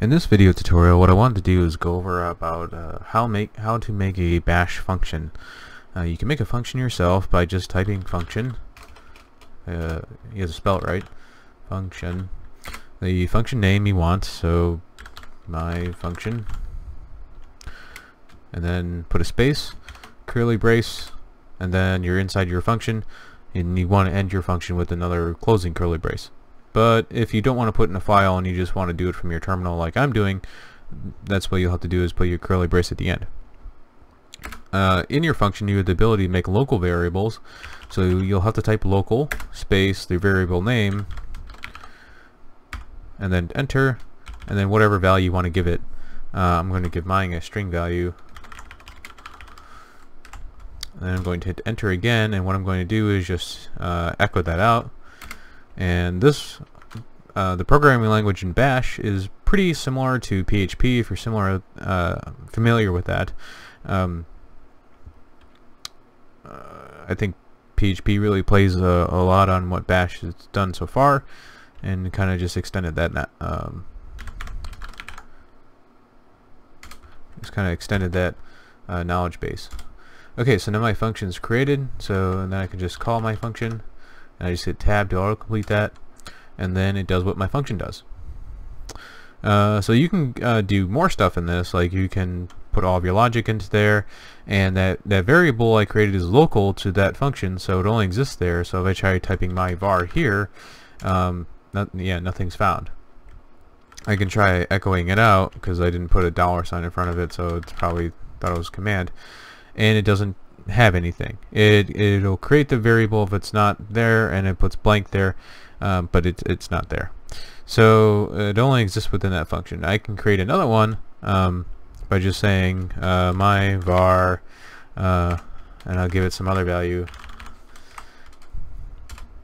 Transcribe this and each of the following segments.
In this video tutorial what I wanted to do is go over about uh, how make how to make a bash function. Uh, you can make a function yourself by just typing function. Uh, you have to spell it right. Function. The function name you want so my function. And then put a space curly brace and then you're inside your function and you want to end your function with another closing curly brace but if you don't want to put in a file and you just want to do it from your terminal like I'm doing, that's what you'll have to do is put your curly brace at the end. Uh, in your function you have the ability to make local variables. So you'll have to type local space the variable name and then enter and then whatever value you want to give it. Uh, I'm going to give mine a string value. And I'm going to hit enter again and what I'm going to do is just uh, echo that out and this uh, the programming language in bash is pretty similar to PHP if you're similar uh, familiar with that. Um, uh, I think PHP really plays a, a, lot on what bash has done so far and kind of just extended that um, just kind of extended that uh, knowledge base. Okay so now my function is created so then I can just call my function I just hit tab to autocomplete that and then it does what my function does. Uh, so you can uh, do more stuff in this like you can put all of your logic into there and that that variable I created is local to that function so it only exists there. So if I try typing my var here um, not, yeah nothing's found. I can try echoing it out because I didn't put a dollar sign in front of it so it's probably thought it was command and it doesn't have anything. It it'll create the variable if it's not there, and it puts blank there, um, but it's it's not there. So it only exists within that function. I can create another one um, by just saying uh, my var, uh, and I'll give it some other value,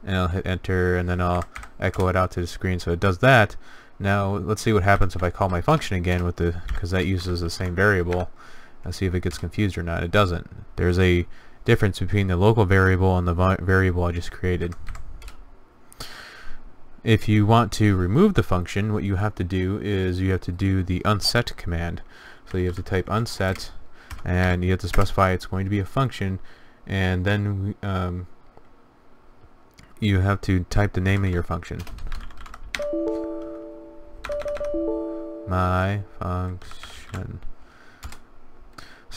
and I'll hit enter, and then I'll echo it out to the screen. So it does that. Now let's see what happens if I call my function again with the because that uses the same variable. Let's see if it gets confused or not. It doesn't. There's a difference between the local variable and the variable I just created. If you want to remove the function, what you have to do is you have to do the unset command. So you have to type unset and you have to specify it's going to be a function and then um, you have to type the name of your function. My function.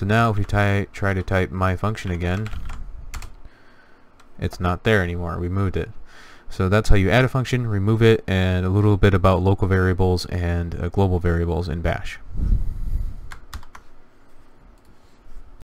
So now if we try to type my function again, it's not there anymore. We moved it. So that's how you add a function, remove it, and a little bit about local variables and uh, global variables in Bash.